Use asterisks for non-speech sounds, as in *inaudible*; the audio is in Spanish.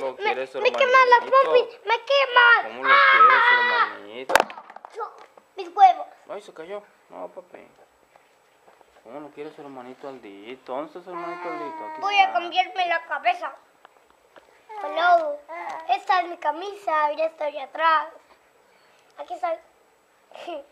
me, me queman las hermanito? me queman. ¿Cómo lo quiere su ah. hermanito? Mis huevos. Ay, se cayó. No, papi. ¿Cómo lo quiere su hermanito Aldito? ¿Dónde está hermanito Aldito? Aquí Voy a cambiarme la cabeza. Hello. Esta es mi camisa, ya estoy atrás. Aquí está. *laughs*